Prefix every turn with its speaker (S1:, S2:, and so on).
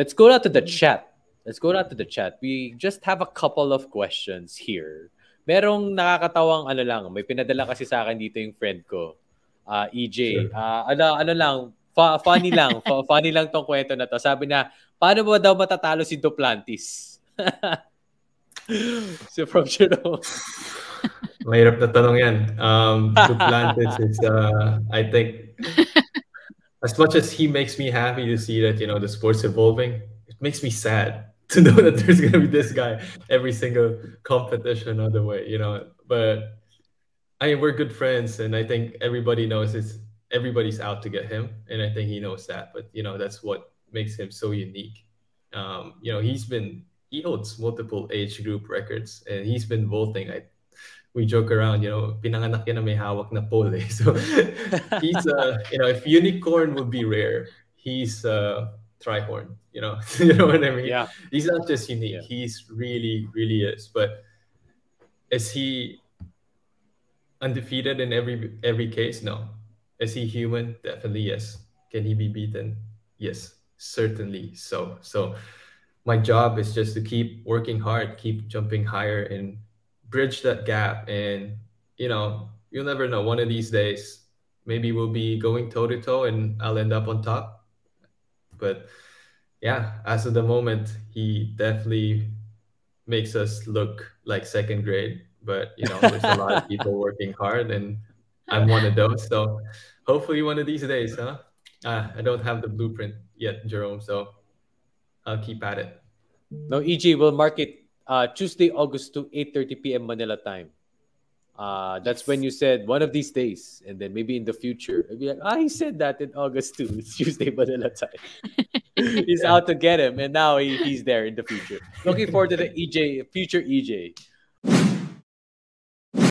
S1: let's go out to the chat. Let's go out to the chat. We just have a couple of questions here. Merong nakakatawang ano lang, may pinadala kasi sa akin dito yung friend ko. Uh, EJ. Sure. Uh, ano, ano lang, fa- funny lang. fa- funny lang tong kwento na to. Sabi na, paano mo daw matatalo si Duplantis? so from Jerome.
S2: Mahirap na tanong yan. Um, Duplantis is, uh, I think, as much as he makes me happy to see that, you know, the sport's evolving, it makes me sad to know that there's to be this guy every single competition on the way, you know. But I mean, we're good friends, and I think everybody knows it's everybody's out to get him, and I think he knows that. But you know, that's what makes him so unique. Um, you know, he's been he holds multiple age group records, and he's been vaulting. I we joke around, you know, pinanganak yan na may hawak na pole. Eh. So he's, uh, you know, if unicorn would be rare, he's uh, trihorn. You know, you know what I mean?
S1: Yeah.
S2: He's not just unique. Yeah. He's really, really is. But is he undefeated in every every case? No. Is he human? Definitely yes. Can he be beaten? Yes, certainly so. So my job is just to keep working hard, keep jumping higher and bridge that gap and you know you'll never know. One of these days maybe we'll be going toe to toe and i'll end up on top. But yeah as of the moment he definitely makes us look like second grade but you know there's a lot of people working hard and i'm one of those. So hopefully one of these days huh? Uh, i don't have the blueprint yet jerome so i'll keep at it.
S1: No EJ will mark it uh, Tuesday, August 2, 8.30 p.m. Manila time. Uh, that's when you said one of these days, and then maybe in the future, maybe like, ah, he said that in August 2. It's Tuesday, Manila time. he's out to get him, and now he, he's there in the future. Looking forward to the EJ, future EJ.